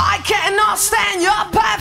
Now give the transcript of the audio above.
I cannot stand your power.